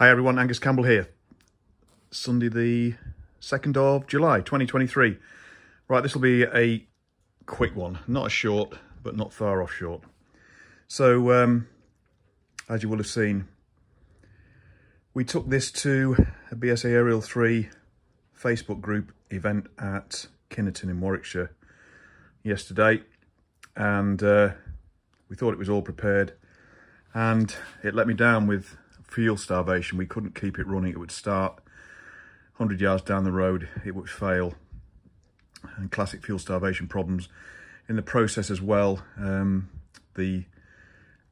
Hi everyone, Angus Campbell here. Sunday the 2nd of July 2023. Right, this will be a quick one, not a short, but not far off short. So, um, as you will have seen, we took this to a BSA Ariel 3 Facebook group event at Kinnerton in Warwickshire yesterday and uh, we thought it was all prepared and it let me down with fuel starvation. We couldn't keep it running. It would start 100 yards down the road, it would fail. And classic fuel starvation problems. In the process as well, um, the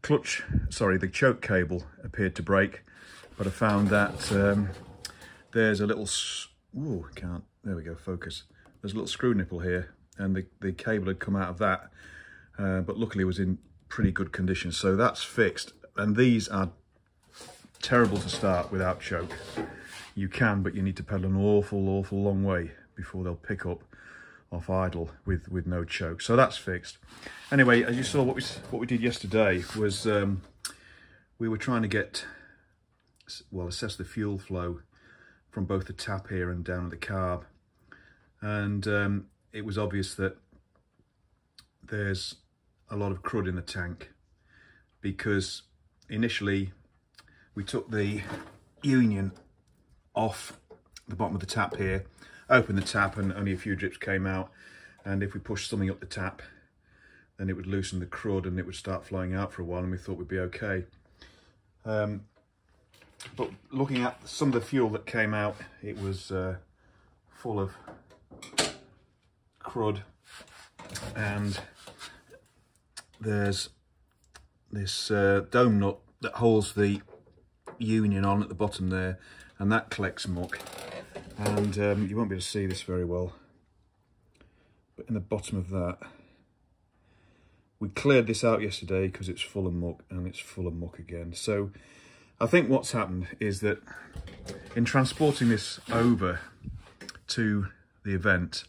clutch, sorry, the choke cable appeared to break, but I found that um, there's a little, ooh, can't, there we go, focus. There's a little screw nipple here and the, the cable had come out of that, uh, but luckily it was in pretty good condition. So that's fixed. And these are terrible to start without choke. You can, but you need to pedal an awful, awful long way before they'll pick up off idle with, with no choke. So that's fixed. Anyway, as you saw, what we, what we did yesterday was um, we were trying to get, well, assess the fuel flow from both the tap here and down at the carb. And um, it was obvious that there's a lot of crud in the tank because initially we took the union off the bottom of the tap here, opened the tap and only a few drips came out. And if we pushed something up the tap, then it would loosen the crud and it would start flowing out for a while and we thought we'd be okay. Um, but looking at some of the fuel that came out, it was uh, full of crud and there's this uh, dome nut that holds the union on at the bottom there and that collects muck. And um, you won't be able to see this very well but in the bottom of that we cleared this out yesterday because it's full of muck and it's full of muck again. So I think what's happened is that in transporting this over to the event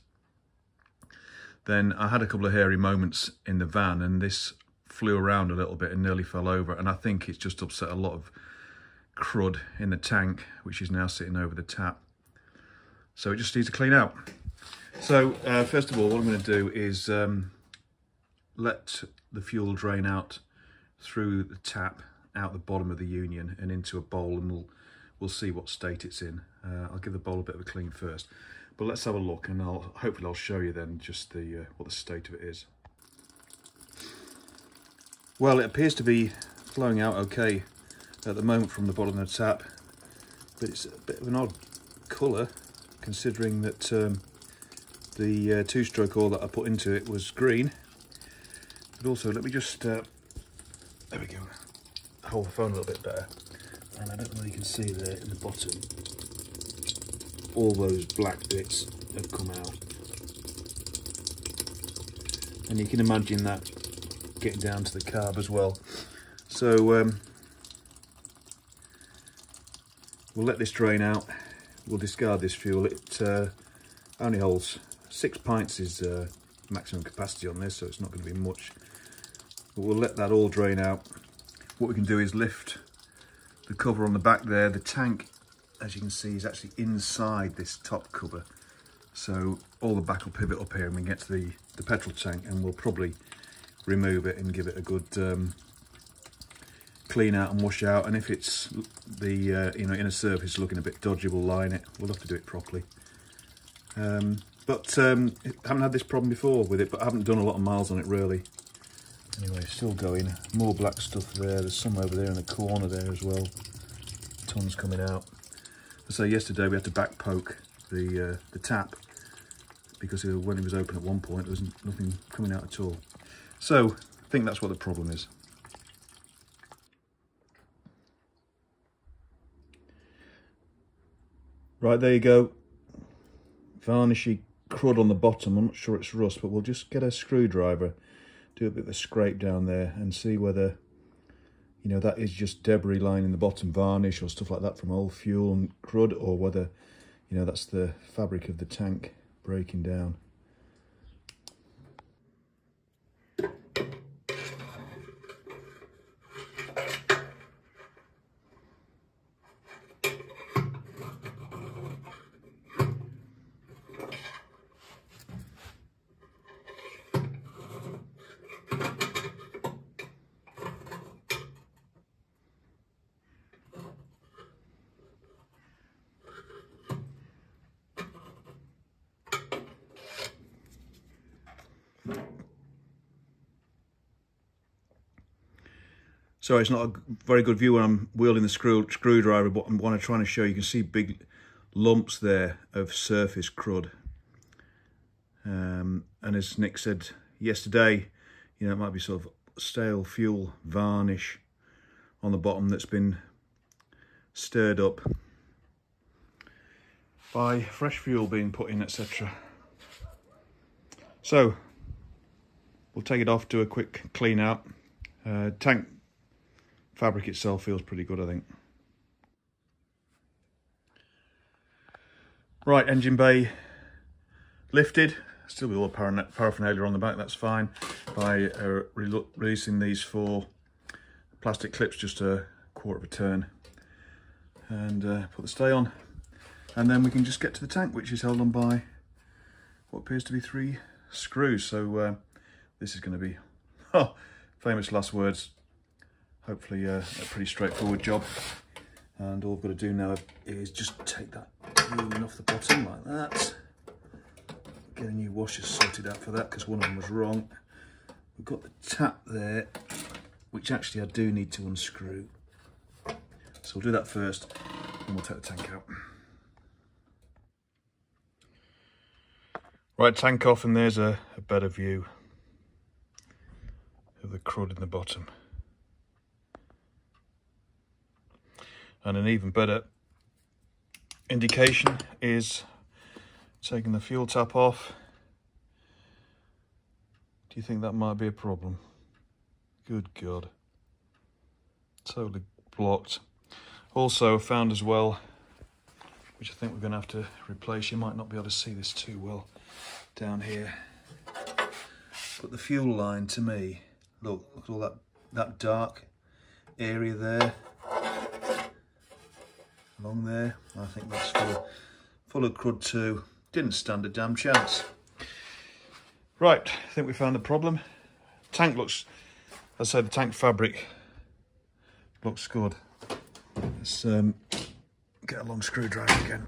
then I had a couple of hairy moments in the van and this flew around a little bit and nearly fell over and I think it's just upset a lot of crud in the tank which is now sitting over the tap. So it just needs to clean out. So uh, first of all what I'm going to do is um, let the fuel drain out through the tap out the bottom of the union and into a bowl and we'll we'll see what state it's in. Uh, I'll give the bowl a bit of a clean first. But let's have a look and I'll hopefully I'll show you then just the uh, what the state of it is. Well, it appears to be flowing out okay at the moment from the bottom of the tap, but it's a bit of an odd colour considering that um, the uh, two-stroke oil that I put into it was green. But also, let me just, uh, there we go, hold the phone a little bit better. And I don't know if you can see there in the bottom, all those black bits have come out. And you can imagine that getting down to the carb as well. So um, we'll let this drain out. We'll discard this fuel. It uh, only holds six pints is uh, maximum capacity on this, so it's not going to be much. But we'll let that all drain out. What we can do is lift the cover on the back there. The tank as you can see, is actually inside this top cover. So all the back will pivot up here and we get to the, the petrol tank and we'll probably remove it and give it a good um, clean out and wash out. And if it's the uh, you know inner surface looking a bit dodgy, we'll line it. We'll have to do it properly. Um, but um, haven't had this problem before with it, but I haven't done a lot of miles on it really. Anyway, still going. More black stuff there. There's some over there in the corner there as well. Tons coming out. So yesterday we had to back poke the uh, the tap because when it was open at one point there was nothing coming out at all. So I think that's what the problem is. Right, there you go. Varnishy crud on the bottom. I'm not sure it's rust, but we'll just get a screwdriver, do a bit of a scrape down there and see whether you know, that is just debris lining the bottom varnish or stuff like that from old fuel and crud, or whether, you know, that's the fabric of the tank breaking down. So it's not a very good view when I'm wielding the screw screwdriver, but what I'm trying to show you can see big lumps there of surface crud. Um, and as Nick said yesterday, you know, it might be sort of stale fuel varnish on the bottom that's been stirred up by fresh fuel being put in, etc. So, we'll take it off, do a quick clean out. Uh, tank fabric itself feels pretty good, I think. Right, engine bay lifted. Still with all the paraphernalia on the back, that's fine. By uh, re releasing these four plastic clips just a quarter of a turn. And uh, put the stay on. And then we can just get to the tank, which is held on by what appears to be three screws. So uh, this is going to be, oh, famous last words. Hopefully uh, a pretty straightforward job. And all I've got to do now is just take that off the bottom like that. Get a new washer sorted out for that because one of them was wrong. We've got the tap there, which actually I do need to unscrew. So we'll do that first and we'll take the tank out. Right, tank off and there's a, a better view of the crud in the bottom. And an even better indication is taking the fuel tap off. Do you think that might be a problem? Good God. Totally blocked. Also found as well, which I think we're going to have to replace. You might not be able to see this too well down here. But the fuel line to me, look, look at all that, that dark area there. Along there, I think that's full, full of crud too. Didn't stand a damn chance. Right, I think we found the problem. Tank looks, as I said, the tank fabric looks good. Let's um, get a long screwdriver again.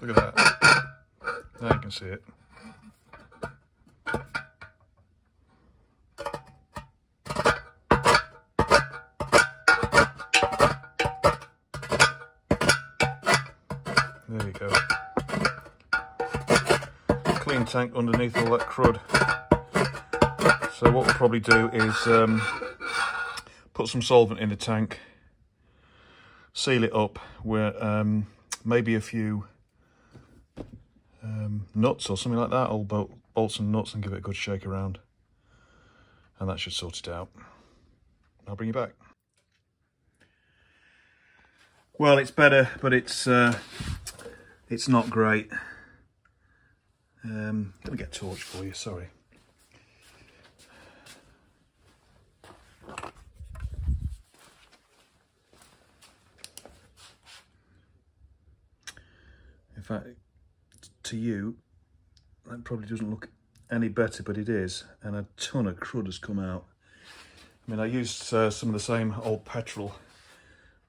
Look at that. See it. There you go. Clean tank underneath all that crud. So what we'll probably do is um, put some solvent in the tank, seal it up, where um, maybe a few nuts or something like that. I'll bolt, bolt some nuts and give it a good shake around. And that should sort it out. I'll bring you back. Well, it's better, but it's uh, it's not great. Um, let me get a torch for you, sorry. In fact, to you, that probably doesn't look any better, but it is. And a ton of crud has come out. I mean, I used uh, some of the same old petrol.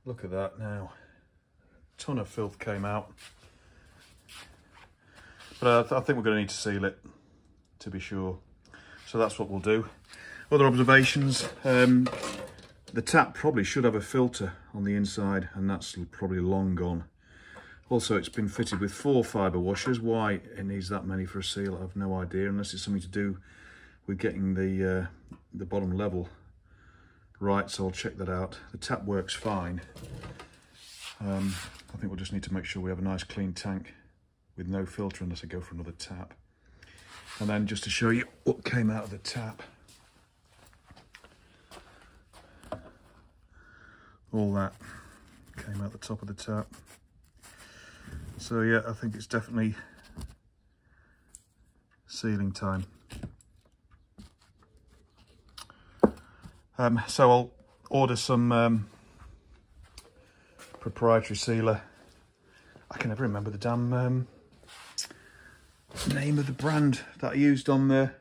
Look at that now. A ton of filth came out. But I, th I think we're going to need to seal it, to be sure. So that's what we'll do. Other observations, um, the tap probably should have a filter on the inside, and that's probably long gone. Also, it's been fitted with four fibre washers. Why it needs that many for a seal, I have no idea, unless it's something to do with getting the, uh, the bottom level right, so I'll check that out. The tap works fine. Um, I think we'll just need to make sure we have a nice clean tank with no filter unless I go for another tap. And then just to show you what came out of the tap. All that came out the top of the tap. So yeah, I think it's definitely sealing time. Um, so I'll order some um, proprietary sealer. I can never remember the damn um, name of the brand that I used on the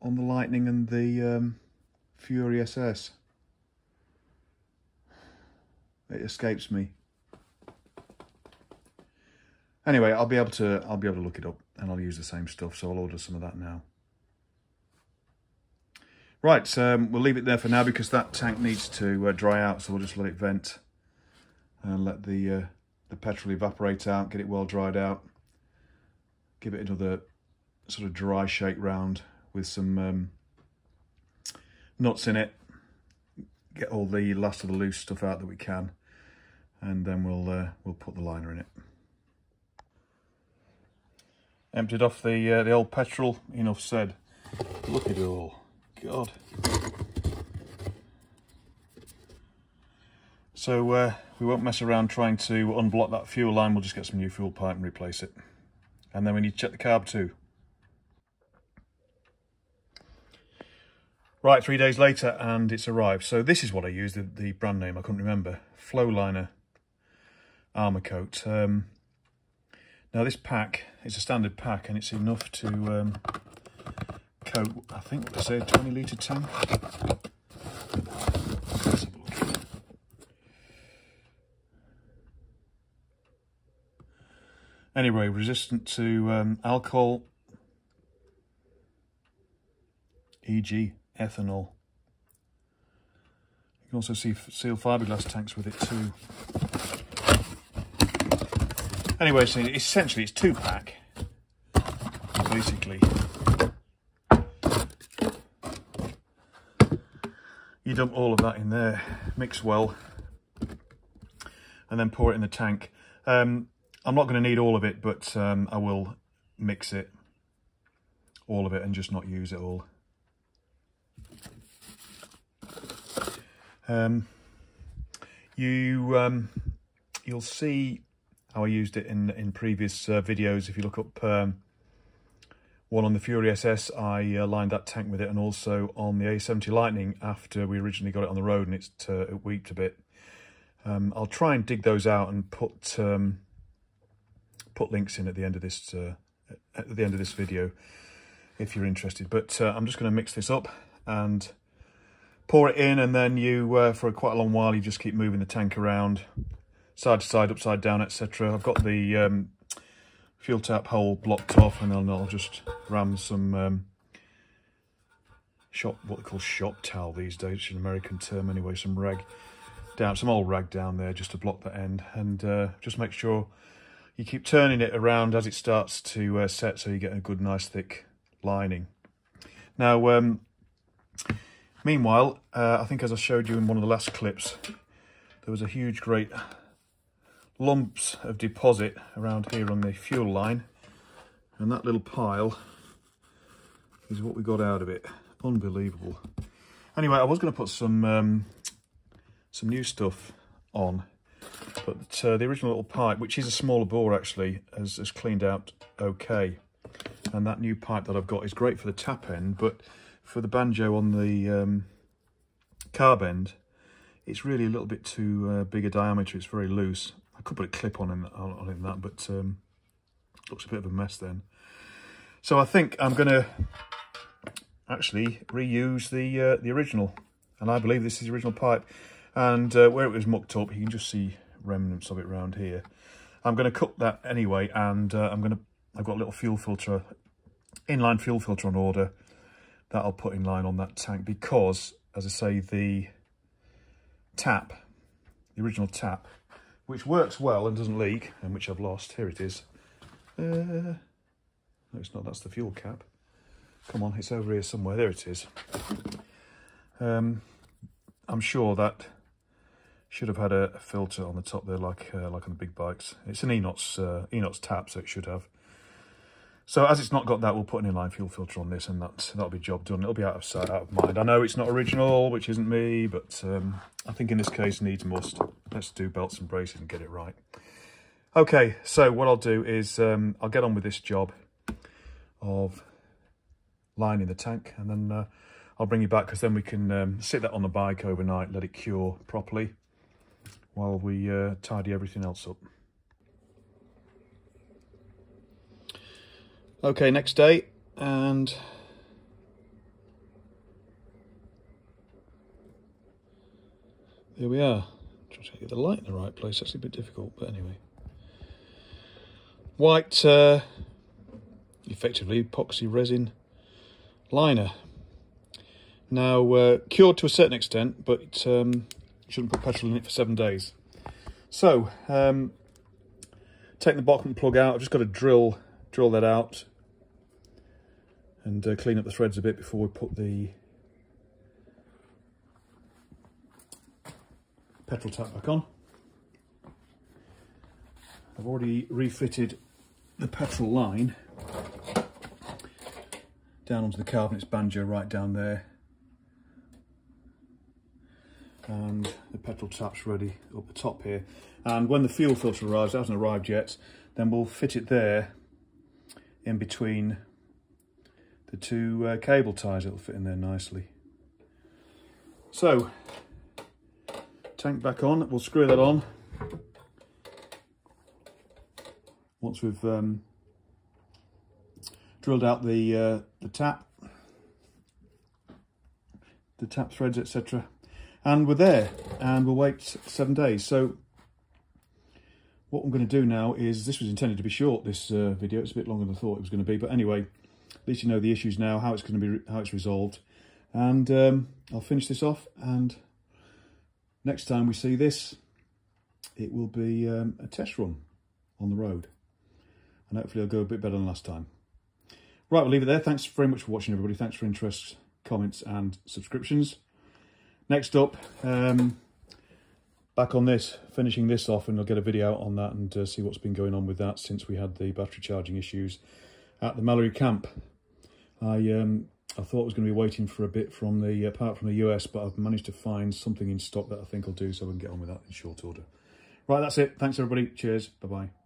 on the Lightning and the um, Fury SS. It escapes me. Anyway, I'll be able to I'll be able to look it up and I'll use the same stuff, so I'll order some of that now. Right, um, we'll leave it there for now because that tank needs to uh, dry out, so we'll just let it vent and let the uh, the petrol evaporate out, get it well dried out, give it another sort of dry shake round with some um, nuts in it, get all the last of the loose stuff out that we can, and then we'll uh, we'll put the liner in it. Emptied off the uh, the old petrol, enough said. Look at it all, God. So uh, we won't mess around trying to unblock that fuel line, we'll just get some new fuel pipe and replace it. And then we need to check the carb too. Right, three days later and it's arrived. So this is what I used, the, the brand name, I couldn't remember. Flowliner Armour Coat. Um, now this pack is a standard pack and it's enough to um, coat, I think, what say, a 20 litre tank. Anyway, resistant to um, alcohol, e.g. ethanol. You can also see seal fiberglass tanks with it too. Anyway, so essentially it's two pack, basically. You dump all of that in there, mix well, and then pour it in the tank. Um, I'm not going to need all of it, but um, I will mix it, all of it, and just not use it all. Um, you, um, you'll see how I used it in, in previous uh, videos. If you look up um, one on the Fury SS, I uh, lined that tank with it, and also on the A70 Lightning after we originally got it on the road and it's uh, it weeped a bit. Um, I'll try and dig those out and put um, put links in at the end of this uh, at the end of this video if you're interested. But uh, I'm just going to mix this up and pour it in, and then you uh, for quite a long while you just keep moving the tank around, side to side, upside down, etc. I've got the um, fuel tap hole blocked off, and then I'll just ram some um, shop what they call shop towel these days, it's an American term anyway, some rag down, some old rag down there just to block the end, and uh, just make sure you keep turning it around as it starts to uh, set so you get a good nice thick lining. Now, um, meanwhile, uh, I think as I showed you in one of the last clips, there was a huge great lumps of deposit around here on the fuel line and that little pile is what we got out of it. Unbelievable. Anyway, I was going to put some um, some new stuff on but uh, the original little pipe, which is a smaller bore actually, has, has cleaned out okay. And that new pipe that I've got is great for the tap end, but for the banjo on the um, carb end, it's really a little bit too uh, big a diameter. It's very loose. Could put a clip on in, on in that, but um, looks a bit of a mess then. So I think I'm going to actually reuse the uh, the original, and I believe this is the original pipe. And uh, where it was mucked up, you can just see remnants of it around here. I'm going to cut that anyway, and uh, I'm going to, I've got a little fuel filter, inline fuel filter on order that I'll put in line on that tank because, as I say, the tap, the original tap, which works well and doesn't leak, and which I've lost, here it is. Uh, no, it's not, that's the fuel cap. Come on, it's over here somewhere, there it is. Um, I'm sure that should have had a, filter on the top there, like uh, like on the big bikes. It's an Enots uh, Enots tap, so it should have. So as it's not got that, we'll put an inline fuel filter on this, and that that'll be job done. It'll be out of sight, out of mind. I know it's not original, which isn't me, but um, I think in this case needs must. Let's do belts and braces and get it right. Okay, so what I'll do is um, I'll get on with this job of lining the tank, and then uh, I'll bring you back because then we can um, sit that on the bike overnight, let it cure properly, while we uh, tidy everything else up. Okay, next day, and there we are. Trying to get the light in the right place, that's a bit difficult, but anyway. White, uh, effectively, epoxy resin liner. Now, uh, cured to a certain extent, but um, shouldn't put petrol in it for seven days. So, um, take the bottom plug out. I've just got to drill drill that out and uh, clean up the threads a bit before we put the petrol tap back on. I've already refitted the petrol line down onto the carbon, banjo right down there. And the petrol tap's ready up the top here. And when the fuel filter arrives, it hasn't arrived yet, then we'll fit it there in between the two uh, cable ties. It'll fit in there nicely. So, tank back on, we'll screw that on. Once we've um, drilled out the uh, the tap, the tap threads, etc. And we're there, and we'll wait seven days. So what I'm going to do now is, this was intended to be short, this uh, video, it's a bit longer than I thought it was going to be, but anyway, at least you know the issues now, how it's going to be, how it's resolved. And um, I'll finish this off, and next time we see this, it will be um, a test run on the road. And hopefully it'll go a bit better than last time. Right, we'll leave it there. Thanks very much for watching, everybody. Thanks for interest, comments, and subscriptions. Next up, um, back on this, finishing this off, and I'll get a video on that and uh, see what's been going on with that since we had the battery charging issues at the Mallory camp. I um, I thought I was going to be waiting for a bit from the apart from the US, but I've managed to find something in stock that I think I'll do, so we can get on with that in short order. Right, that's it. Thanks everybody. Cheers. Bye bye.